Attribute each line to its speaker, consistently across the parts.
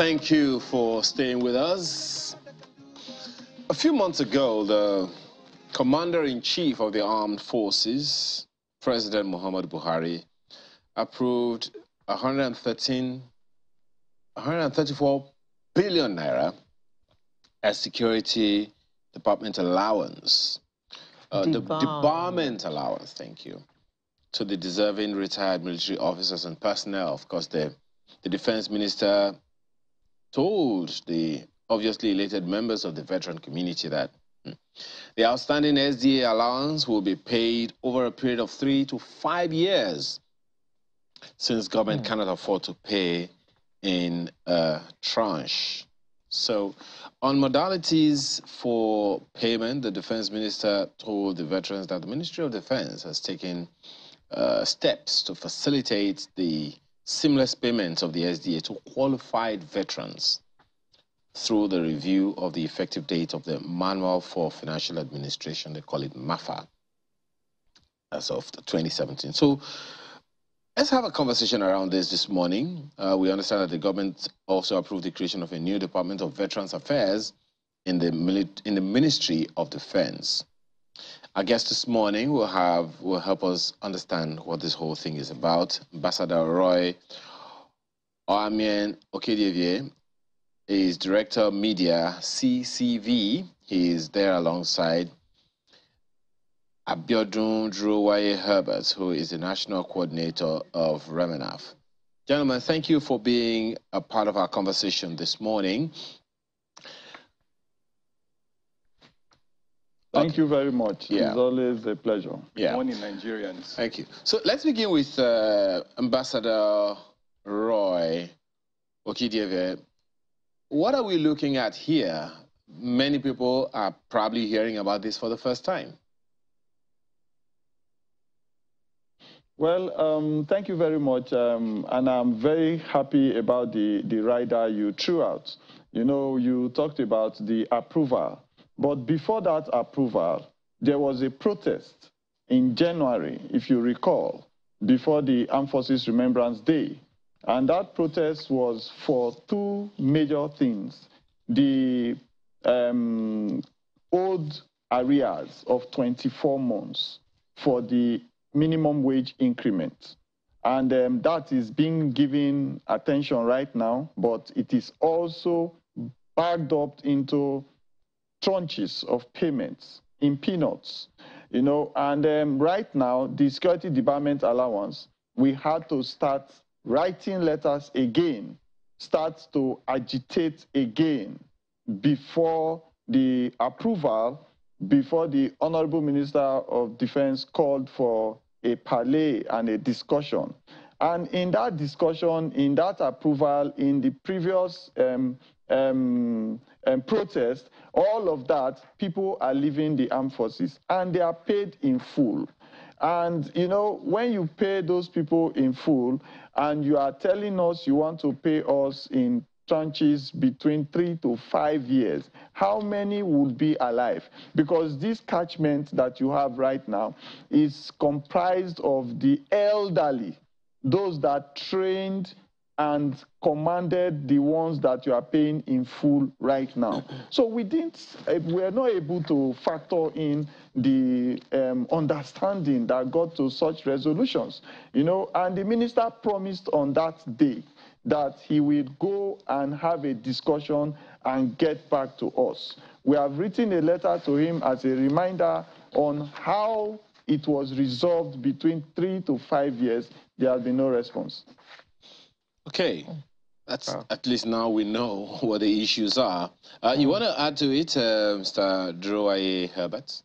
Speaker 1: Thank you for staying with us. A few months ago, the Commander-in-Chief of the Armed Forces, President Muhammad Buhari, approved 113, 134 billion naira as security department allowance. Uh, the debarment allowance, thank you, to the deserving retired military officers and personnel. Of course, the, the defense minister told the obviously elated members of the veteran community that hmm, the outstanding SDA allowance will be paid over a period of three to five years since government mm. cannot afford to pay in a tranche. So on modalities for payment, the defense minister told the veterans that the Ministry of Defense has taken uh, steps to facilitate the seamless payments of the SDA to qualified veterans through the review of the effective date of the Manual for Financial Administration, they call it MAFA, as of 2017. So Let's have a conversation around this this morning. Uh, we understand that the government also approved the creation of a new Department of Veterans Affairs in the, in the Ministry of Defense. Our guest this morning will have will help us understand what this whole thing is about. Ambassador Roy Oamien Okedievier is Director of Media CCV. He is there alongside Abiodun Druwaye Herbert, who is the national coordinator of REMENAF. Gentlemen, thank you for being a part of our conversation this morning.
Speaker 2: Thank okay. you very much. Yeah. It's always a pleasure.
Speaker 3: Yeah. Good morning, Nigerians.
Speaker 1: Thank you. So let's begin with uh, Ambassador Roy Okedievier. What are we looking at here? Many people are probably hearing about this for the first time.
Speaker 2: Well, um, thank you very much. Um, and I'm very happy about the, the rider you threw out. You know, you talked about the approval. But before that approval, there was a protest in January, if you recall, before the Armed Forces Remembrance Day. And that protest was for two major things. The um, old arrears of 24 months for the minimum wage increment. And um, that is being given attention right now, but it is also backed up into tranches of payments in peanuts. You know, and um, right now, the security debarment allowance, we had to start writing letters again, start to agitate again before the approval before the Honorable Minister of Defense called for a parley and a discussion. And in that discussion, in that approval, in the previous um, um, um, protest, all of that, people are leaving the armed forces and they are paid in full. And, you know, when you pay those people in full and you are telling us you want to pay us in tranches between three to five years, how many would be alive? Because this catchment that you have right now is comprised of the elderly, those that trained and commanded the ones that you are paying in full right now. So we didn't, eh, we are not able to factor in the um, understanding that got to such resolutions, you know, and the minister promised on that day that he will go and have a discussion and get back to us. We have written a letter to him as a reminder on how it was resolved between three to five years. There has been no response.
Speaker 1: Okay. That's uh, at least now we know what the issues are. Uh, you mm. want to add to it, uh, Mr. Droye Herbert?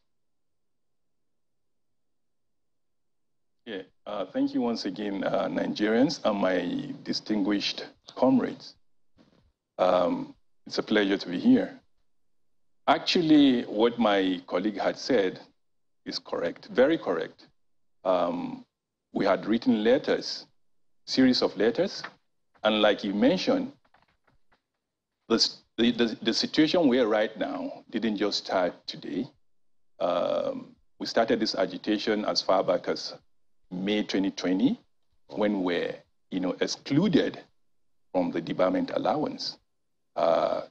Speaker 3: Yeah, uh, thank you once again, uh, Nigerians and my distinguished comrades. Um, it's a pleasure to be here. Actually, what my colleague had said is correct, very correct. Um, we had written letters, series of letters, and like you mentioned, the, the, the situation we're right now didn't just start today. Um, we started this agitation as far back as May 2020 when we're you know, excluded from the debarment allowance. Uh,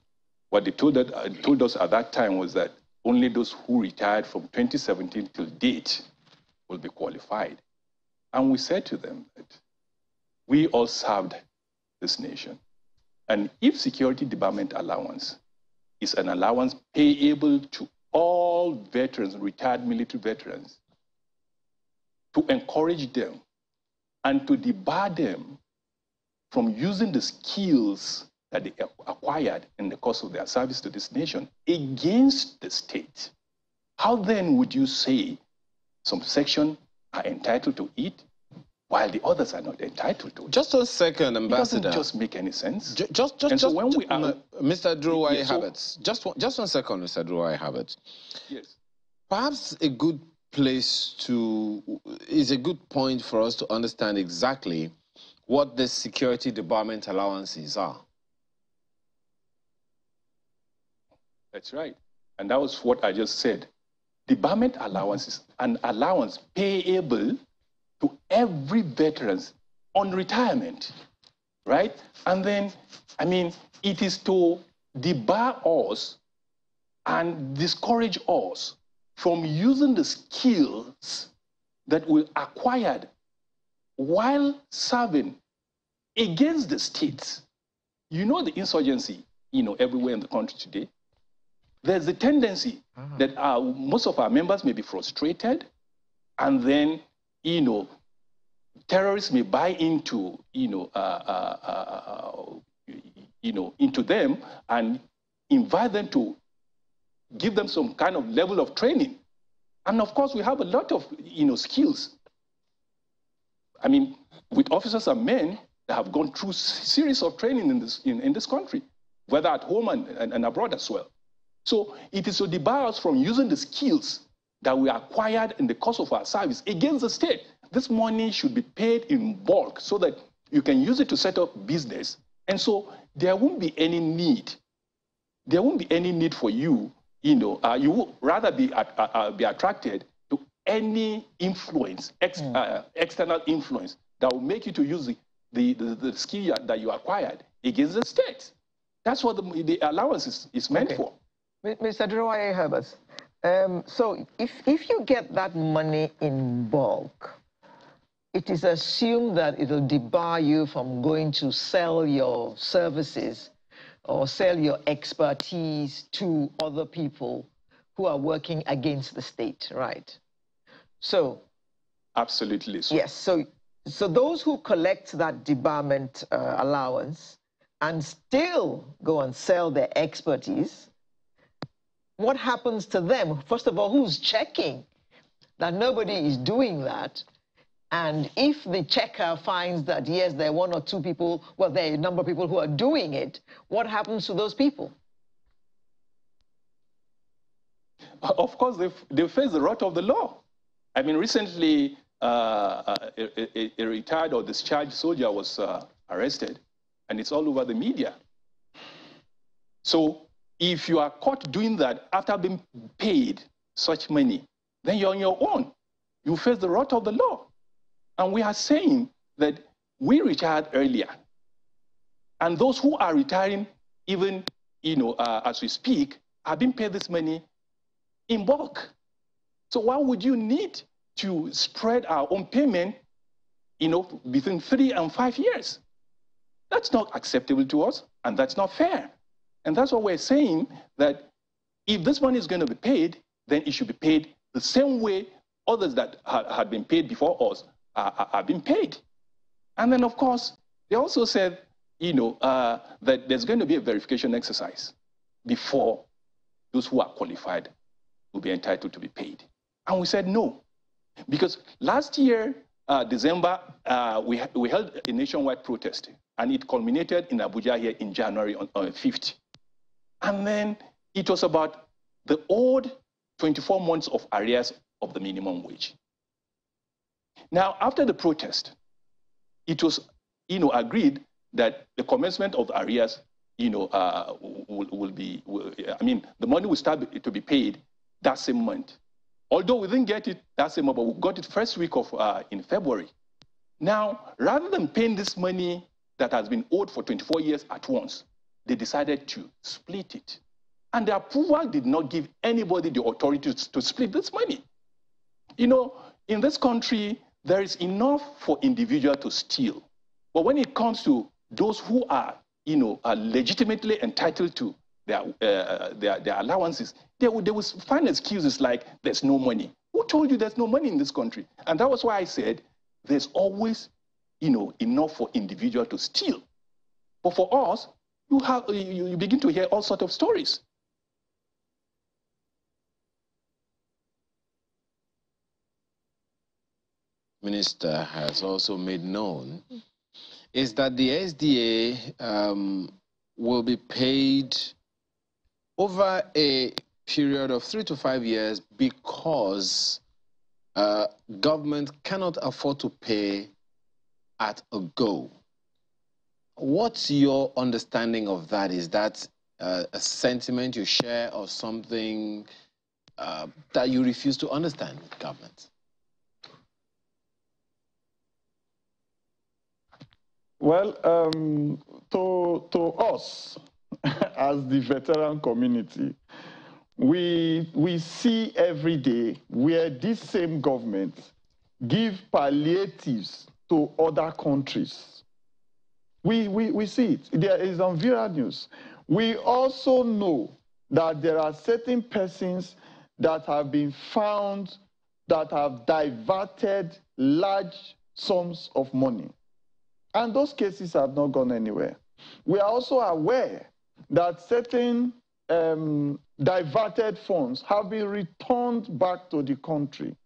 Speaker 3: what they told, that, uh, told us at that time was that only those who retired from 2017 till date will be qualified. And we said to them that we all served this nation. And if security debarment allowance is an allowance payable to all veterans, retired military veterans, to encourage them and to debar them from using the skills that they acquired in the course of their service to this nation against the state. How then would you say some section are entitled to it while the others are not entitled to it?
Speaker 1: Just a second, Ambassador.
Speaker 3: It doesn't just make any sense.
Speaker 1: Just, just, just,
Speaker 3: and so when we are,
Speaker 1: Mr. Duruwai yeah, so, just, one, just one second, Mr. Duruwai Habets.
Speaker 3: Yes.
Speaker 1: Perhaps a good place to, is a good point for us to understand exactly what the security department allowances are.
Speaker 3: That's right. And that was what I just said. Debarment allowance is an allowance payable to every veteran on retirement, right? And then, I mean, it is to debar us and discourage us from using the skills that we acquired while serving against the states. You know the insurgency, you know, everywhere in the country today. There's a tendency ah. that our, most of our members may be frustrated, and then, you know, terrorists may buy into, you know, uh, uh, uh, you know, into them and invite them to give them some kind of level of training. And of course, we have a lot of, you know, skills. I mean, with officers and men that have gone through series of training in this, in, in this country, whether at home and, and, and abroad as well. So it is to debar us from using the skills that we acquired in the course of our service against the state. This money should be paid in bulk so that you can use it to set up business. And so there won't be any need. There won't be any need for you, you know, uh, you would rather be, uh, uh, be attracted to any influence, ex, mm. external influence that will make you to use the, the, the, the skill that you acquired against the state. That's what the, the allowance is, is meant okay. for.
Speaker 4: Mr. Duruwai Habets, um, so if, if you get that money in bulk, it is assumed that it will debar you from going to sell your services or sell your expertise to other people who are working against the state, right? So.
Speaker 3: Absolutely.
Speaker 4: So. Yes. So, so those who collect that debarment uh, allowance and still go and sell their expertise what happens to them? First of all, who's checking that nobody is doing that? And if the checker finds that, yes, there are one or two people, well, there are a number of people who are doing it, what happens to those people?
Speaker 3: Of course, they, they face the wrath of the law. I mean, recently, uh, uh a, a, a, retired or discharged soldier was uh, arrested, and it's all over the media. So if you are caught doing that after being paid such money, then you're on your own. You face the wrath of the law. And we are saying that we retired earlier. And those who are retiring, even you know, uh, as we speak, are being paid this money in bulk. So why would you need to spread our own payment, you know, between three and five years? That's not acceptable to us, and that's not fair. And that's what we're saying that if this money is going to be paid, then it should be paid the same way others that had been paid before us are, are being paid. And then, of course, they also said, you know, uh, that there's going to be a verification exercise before those who are qualified will be entitled to be paid. And we said no, because last year, uh, December, uh, we, we held a nationwide protest, and it culminated in Abuja here in January on, on 5th. And then it was about the old 24 months of arrears of the minimum wage. Now, after the protest, it was you know, agreed that the commencement of the arrears you know, uh, will, will be, will, I mean, the money will start to be paid that same month. Although we didn't get it that same month, but we got it first week of uh, in February. Now, rather than paying this money that has been owed for 24 years at once, they decided to split it. And the approval did not give anybody the authority to, split this money. You know, in this country, there is enough for individual to steal. But when it comes to those who are, you know, are legitimately entitled to their, uh, their, their allowances, they would, they would find excuses like, there's no money. Who told you there's no money in this country? And that was why I said there's always, you know, enough for individual to steal. But for us, you, have, you, you begin to hear all sorts of stories.
Speaker 1: Minister has also made known is that the SDA um, will be paid over a period of three to five years because uh, government cannot afford to pay at a go. What's your understanding of that? Is that uh, a sentiment you share or something uh, that you refuse to understand, with government?
Speaker 2: Well, um, to, to us, as the veteran community, we, we see every day where this same government give palliatives to other countries. We, we, we see it. There is on Vera News. We also know that there are certain persons that have been found that have diverted large sums of money. And those cases have not gone anywhere. We are also aware that certain um, diverted funds have been returned back to the country.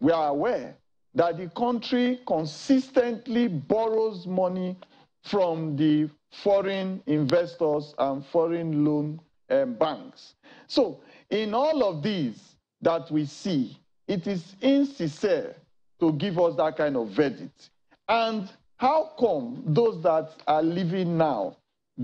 Speaker 2: We are aware that the country consistently borrows money from the foreign investors and foreign loan um, banks. So, in all of these that we see, it is insincere to give us that kind of verdict. And how come those that are living now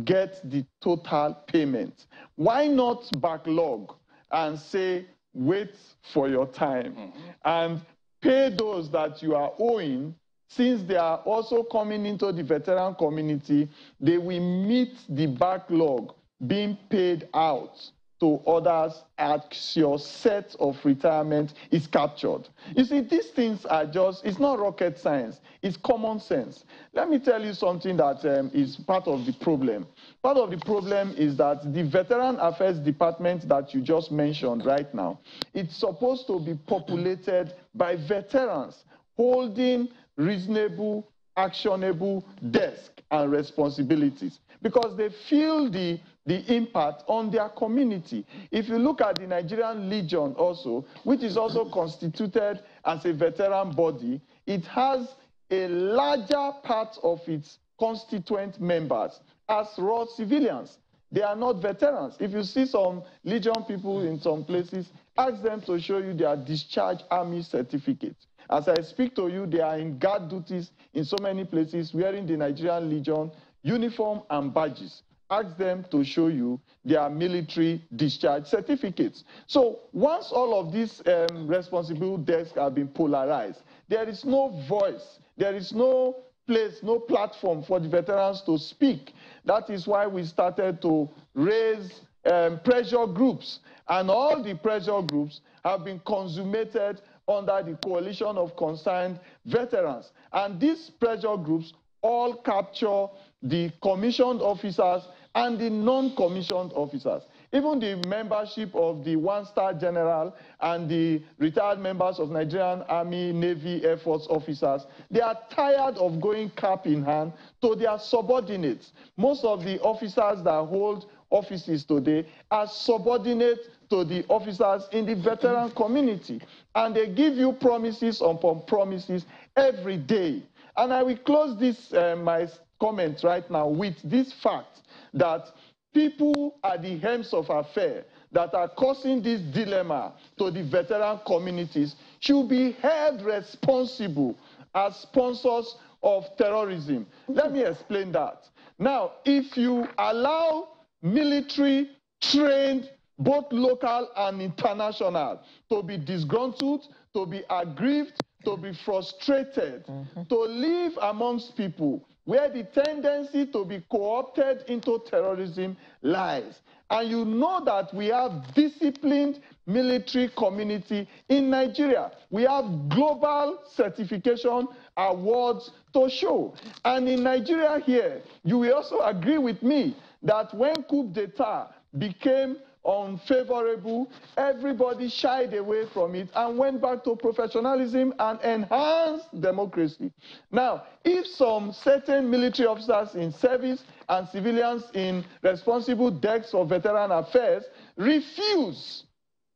Speaker 2: get the total payment? Why not backlog and say, wait for your time mm -hmm. and pay those that you are owing since they are also coming into the veteran community, they will meet the backlog being paid out to others as your set of retirement is captured. You see, these things are just, it's not rocket science, it's common sense. Let me tell you something that um, is part of the problem. Part of the problem is that the Veteran Affairs Department that you just mentioned right now, it's supposed to be populated by veterans holding reasonable, actionable desk and responsibilities because they feel the the impact on their community. If you look at the Nigerian Legion also, which is also constituted as a veteran body, it has a larger part of its constituent members as raw civilians. They are not veterans. If you see some Legion people in some places, ask them to show you their discharge army certificate. As I speak to you, they are in guard duties in so many places, wearing the Nigerian Legion uniform and badges ask them to show you their military discharge certificates. So once all of these um, responsible desks have been polarized, there is no voice, there is no place, no platform for the veterans to speak. That is why we started to raise um, pressure groups. And all the pressure groups have been consummated under the coalition of concerned veterans. And these pressure groups all capture the commissioned officers and the non-commissioned officers. Even the membership of the one-star general and the retired members of Nigerian Army, Navy, Air Force officers, they are tired of going cap in hand to their subordinates. Most of the officers that hold offices today are subordinate to the officers in the veteran community. And they give you promises upon promises every day. And I will close this, uh, my comment right now with this fact that people at the helms of affair that are causing this dilemma to the veteran communities should be held responsible as sponsors of terrorism. Let me explain that. Now, if you allow military trained, both local and international, to be disgruntled, to be aggrieved, to be frustrated, mm -hmm. to live amongst people where the tendency to be co-opted into terrorism lies. And you know that we have disciplined military community in Nigeria. We have global certification awards to show. And in Nigeria here, you will also agree with me that when coup d'etat became unfavorable, everybody shied away from it and went back to professionalism and enhanced democracy. Now, if some certain military officers in service and civilians in responsible decks of veteran affairs refuse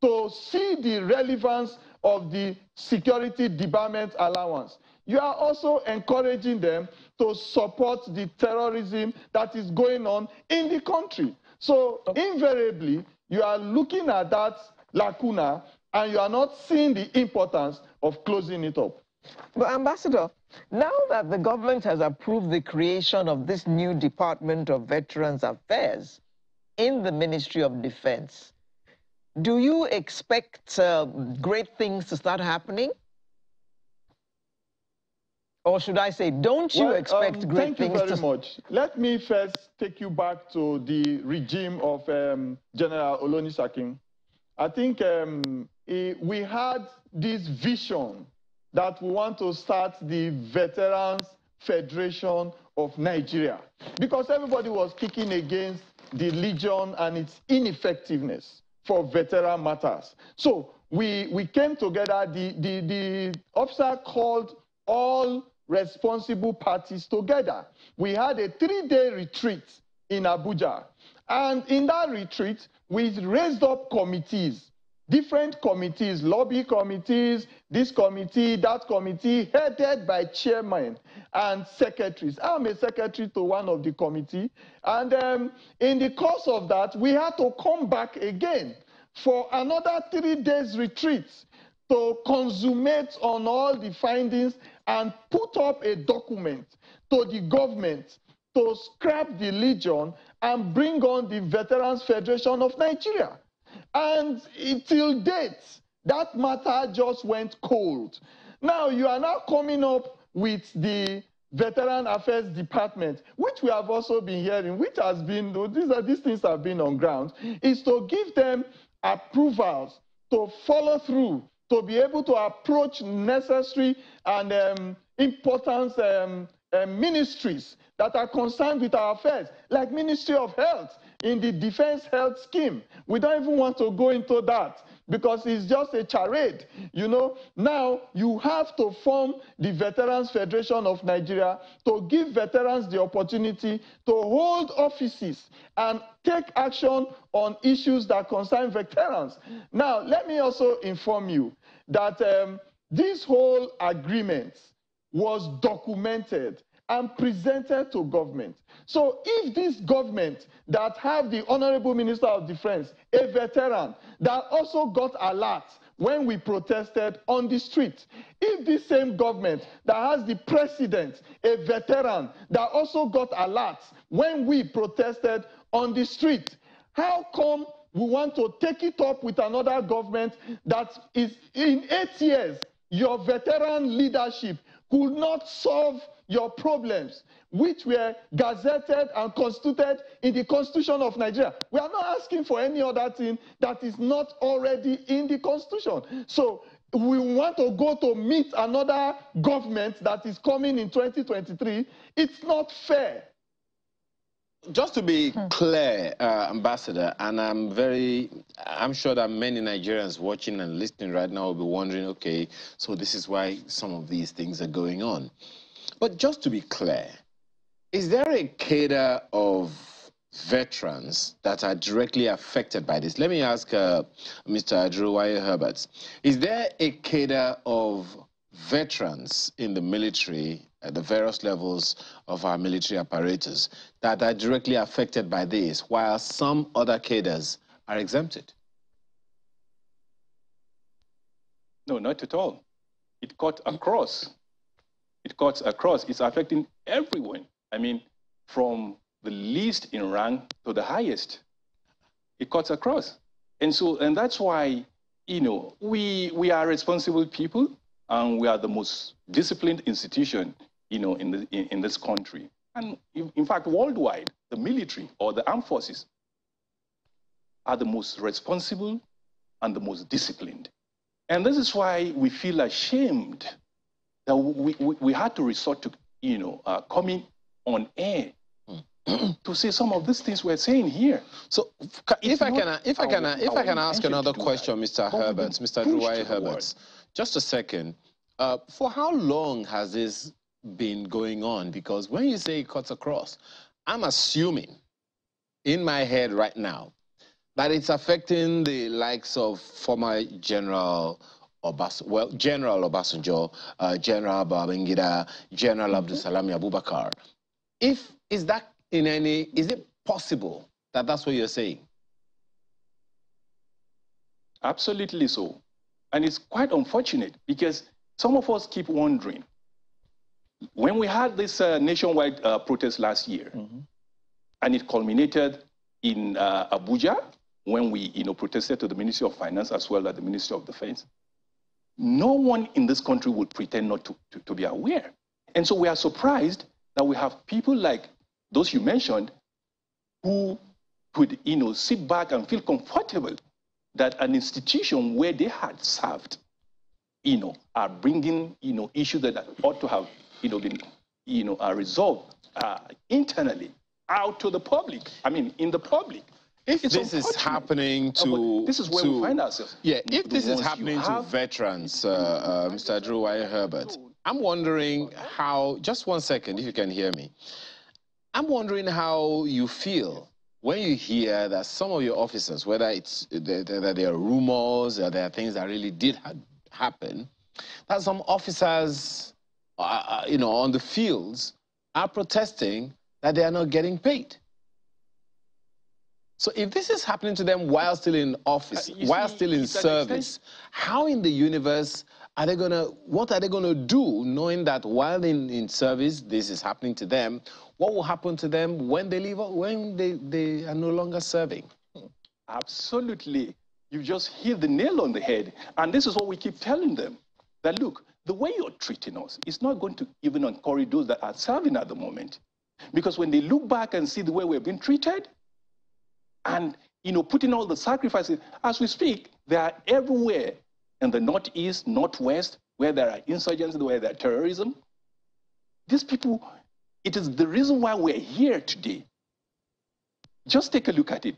Speaker 2: to see the relevance of the security debarment allowance, you are also encouraging them to support the terrorism that is going on in the country. So invariably, you are looking at that lacuna and you are not seeing the importance of closing it up.
Speaker 4: But Ambassador, now that the government has approved the creation of this new Department of Veterans Affairs in the Ministry of Defense, do you expect uh, great things to start happening? Or should I say, don't you well, expect um, great
Speaker 2: things?
Speaker 4: Thank
Speaker 2: you very much. Let me first take you back to the regime of um, General Olonisakin. I think um, he, we had this vision that we want to start the Veterans Federation of Nigeria because everybody was kicking against the Legion and its ineffectiveness for veteran matters. So we, we came together, the, the, the officer called all responsible parties together. We had a three-day retreat in Abuja. And in that retreat, we raised up committees, different committees, lobby committees, this committee, that committee, headed by chairmen and secretaries. I'm a secretary to one of the committee. And um, in the course of that, we had to come back again for another three days retreat to consummate on all the findings and put up a document to the government to scrap the Legion and bring on the Veterans Federation of Nigeria. And until date, that matter just went cold. Now you are now coming up with the Veteran Affairs Department, which we have also been hearing, which has been, oh, these, are, these things have been on ground, is to give them approvals to follow through to be able to approach necessary and um, important um, uh, ministries that are concerned with our affairs, like Ministry of Health in the Defense Health Scheme. We don't even want to go into that because it's just a charade. You know, now you have to form the Veterans Federation of Nigeria to give veterans the opportunity to hold offices and take action on issues that concern veterans. Now, let me also inform you that um, this whole agreement was documented and presented to government. So if this government that have the Honorable Minister of Defense, a veteran, that also got alert when we protested on the street, if this same government that has the president, a veteran, that also got alert when we protested on the street, how come we want to take it up with another government that is in eight years, your veteran leadership could not solve your problems, which were gazetted and constituted in the Constitution of Nigeria. We are not asking for any other thing that is not already in the Constitution. So we want to go to meet another government that is coming in 2023. It's not fair.
Speaker 1: Just to be clear, uh, Ambassador, and I'm very, I'm sure that many Nigerians watching and listening right now will be wondering, okay, so this is why some of these things are going on. But just to be clear, is there a cadre of veterans that are directly affected by this? Let me ask uh, Mr. Ajurowaye Herbert. Is there a cadre of veterans in the military Uh, the various levels of our military apparatus that are directly affected by this, while some other cadres are exempted?
Speaker 3: No, not at all. It cut across it cuts across. It's affecting everyone. I mean, from the least in rank to the highest. It cuts across. And so, and that's why, you know, we, we are responsible people and we are the most disciplined institution, you know, in, the, in, in this country. And in, fact, worldwide, the military or the armed forces are the most responsible and the most disciplined. And this is why we feel ashamed that we, we, we had to resort to, you know, uh, coming on air to say some of these things we're saying here.
Speaker 1: So, if I, can, if I can, if I can ask another question, Mr. Herbert, Mr. Druwai Herbert, just a second. Uh, for how long has this been going on? Because when you say it cuts across, I'm assuming in my head right now that it's affecting the likes of former General Obas well, General Obasanjo, uh, General Babangida, General mm -hmm. Abdulsalami Abubakar. If is that in any, is it possible that that's what you're saying?
Speaker 3: Absolutely so. And it's quite unfortunate because some of us keep wondering. When we had this uh, nationwide uh, protest last year, mm -hmm. and it culminated in uh, Abuja, when we you know, protested to the Ministry of Finance as well as the Ministry of Defense, no one in this country would pretend not to, to, to be aware. And so we are surprised that we have people like those you mentioned who could you know, sit back and feel comfortable that an institution where they had served you know, are bringing you know, issues that ought to have you know, been you know, are resolved uh, internally out to the public. I mean, in the public.
Speaker 1: If it's this is happening to...
Speaker 3: this is where
Speaker 1: to,
Speaker 3: we find ourselves.
Speaker 1: Yeah, if this is happening to veterans, uh, uh, Mr. Druwai Herbert, I'm wondering how... Just one second, if you can hear me. I'm wondering how you feel when you hear that some of your officers, whether it's that there are rumors or there are things that really did ha happen, that some officers, uh, uh, you know, on the fields are protesting that they are not getting paid. So if this is happening to them while still in office, uh, while see, still in service, how in the universe are they gonna, what are they gonna do knowing that while in, in service, this is happening to them, what will happen to them when they leave, when they, they are no longer serving?
Speaker 3: Absolutely. You just hit the nail on the head. And this is what we keep telling them, that look, the way you're treating us is not going to even encourage those that are serving at the moment. Because when they look back and see the way we're being treated, and you know, putting all the sacrifices, as we speak, they are everywhere in the northeast, northwest, where there are insurgencies, where there are terrorism. These people it is the reason why we're here today. Just take a look at it.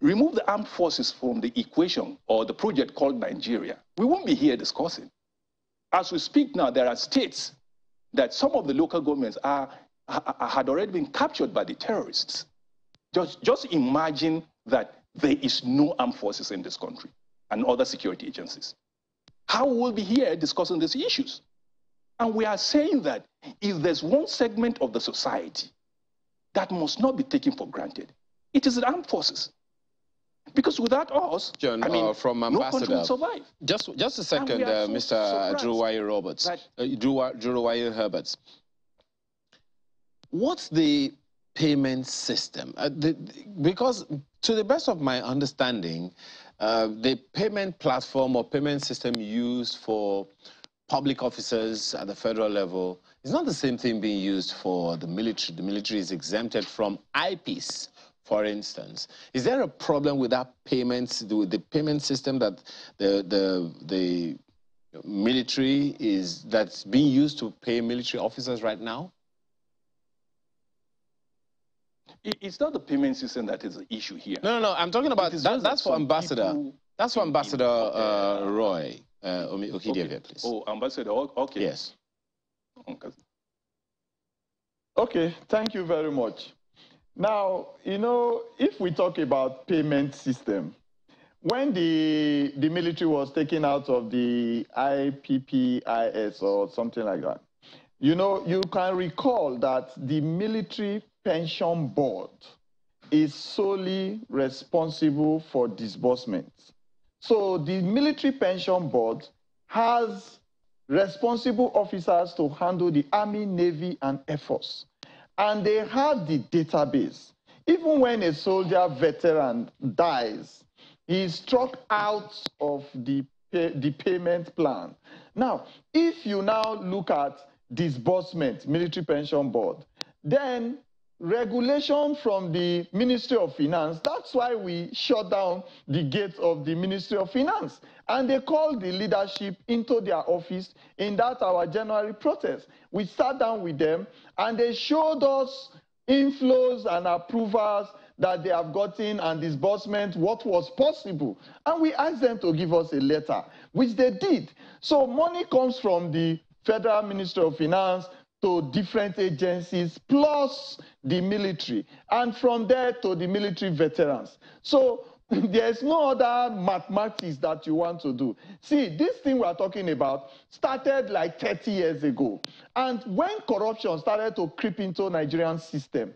Speaker 3: Remove the armed forces from the equation or the project called Nigeria. We won't be here discussing. As we speak now, there are states that some of the local governments are, had already been captured by the terrorists. Just, just imagine that there is no armed forces in this country and other security agencies. How will we be here discussing these issues? And we are saying that if there's one segment of the society that must not be taken for granted, it is the armed forces. Because without us,
Speaker 1: John,
Speaker 3: I mean,
Speaker 1: uh, from Ambassador,
Speaker 3: no will survive.
Speaker 1: Just, just a second, uh, so Mr. Druwai Roberts, uh, Druwai Herberts. What's the payment system? Uh, the, because to the best of my understanding, uh, the payment platform or payment system used for public officers at the federal level is not the same thing being used for the military. The military is exempted from IPPIS, for instance. Is there a problem with that payments, with the payment system that the, the, the military is, that's being used to pay military officers right now?
Speaker 3: It's not the payment system that is the issue here.
Speaker 1: No, no, no. I'm talking about that, that's for Ambassador. That's for Ambassador uh, Roy. Uh, okay. please.
Speaker 3: Oh, Ambassador, okay.
Speaker 1: Yes.
Speaker 2: Okay, thank you very much. Now, you know, if we talk about payment system, when the, the military was taken out of the IPPIS or something like that, you know, you can recall that the military pension board is solely responsible for disbursements. So the military pension board has responsible officers to handle the Army, Navy, and Air Force. And they have the database. Even when a soldier veteran dies, he is struck out of the, pay, the payment plan. Now, if you now look at disbursement, military pension board, Then regulation from the Ministry of Finance. That's why we shut down the gates of the Ministry of Finance. And they called the leadership into their office in that our January protest. We sat down with them and they showed us inflows and approvals that they have gotten and disbursement, what was possible. And we asked them to give us a letter, which they did. So money comes from the Federal Ministry of Finance to different agencies, plus the military, and from there to the military veterans. So there's no other mathematics that you want to do. See, this thing we're talking about started like 30 years ago. And when corruption started to creep into Nigerian system,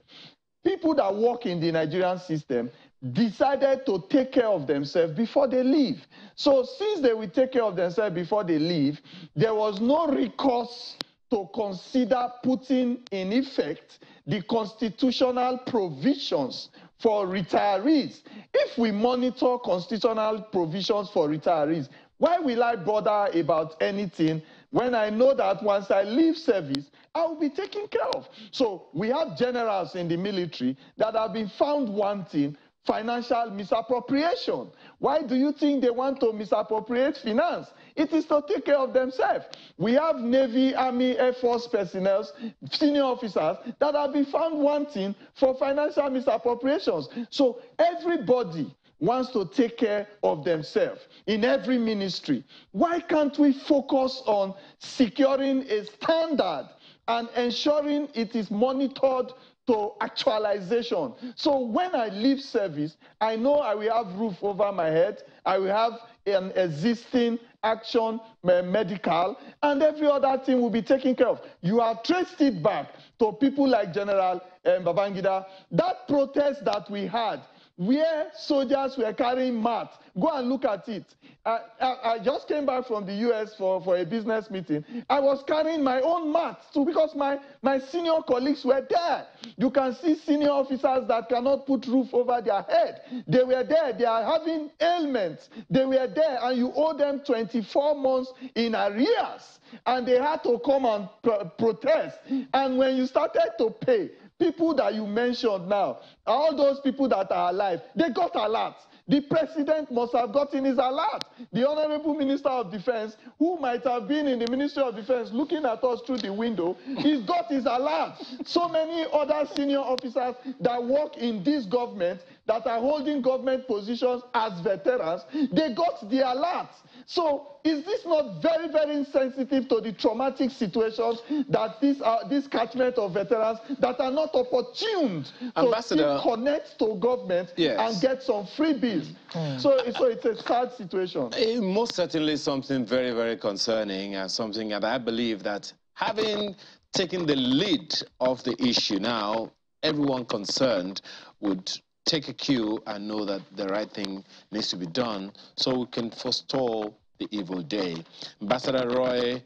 Speaker 2: people that work in the Nigerian system decided to take care of themselves before they leave. So since they will take care of themselves before they leave, there was no recourse to consider putting in effect the constitutional provisions for retirees. If we monitor constitutional provisions for retirees, why will I bother about anything when I know that once I leave service, I will be taken care of? So we have generals in the military that have been found wanting financial misappropriation. Why do you think they want to misappropriate finance? It is to take care of themselves. We have Navy, Army, Air Force personnel, senior officers that have been found wanting for financial misappropriations. So everybody wants to take care of themselves in every ministry. Why can't we focus on securing a standard and ensuring it is monitored to actualization. So when I leave service, I know I will have roof over my head, I will have an existing action, medical, and every other thing will be taken care of. You have traced it back to people like General um, Babangida. That protest that we had where soldiers were carrying mats. Go and look at it. I, I, I, just came back from the US for, for a business meeting. I was carrying my own mat too because my, my senior colleagues were there. You can see senior officers that cannot put roof over their head. They were there. They are having ailments. They were there, and you owe them 24 months in arrears. And they had to come and protest. And when you started to pay, people that you mentioned now, all those people that are alive, they got alert. The president must have gotten his alert. The Honorable Minister of Defense, who might have been in the Ministry of Defense looking at us through the window, he's got his alert. So many other senior officers that work in this government that are holding government positions as veterans, they got the alert. So is this not very, very insensitive to the traumatic situations that this, uh, this catchment of veterans that are not opportuned to connect to government yes. and get some freebies? Mm. So, so it's a sad situation.
Speaker 1: It most certainly something very, very concerning and something that I believe that having taken the lead of the issue now, everyone concerned would take a cue and know that the right thing needs to be done so we can forestall the evil day. Ambassador Roy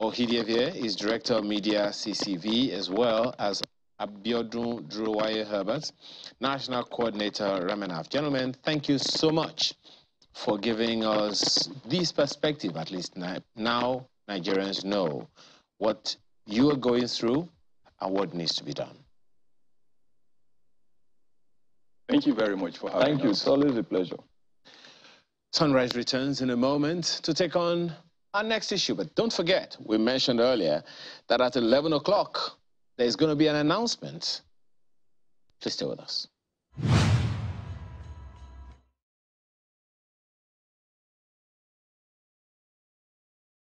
Speaker 1: Ohidievie is Director of Media CCV as well as Abiodun Druwaye Herbert, National Coordinator Remenaf. Gentlemen, thank you so much for giving us this perspective, at least now Nigerians know what you are going through and what needs to be done.
Speaker 3: Thank you very much for having me.
Speaker 2: Thank you. It's always a pleasure.
Speaker 1: Sunrise returns in a moment to take on our next issue. But don't forget, we mentioned earlier that at 11 o'clock, there's going to be an announcement. Please stay with us.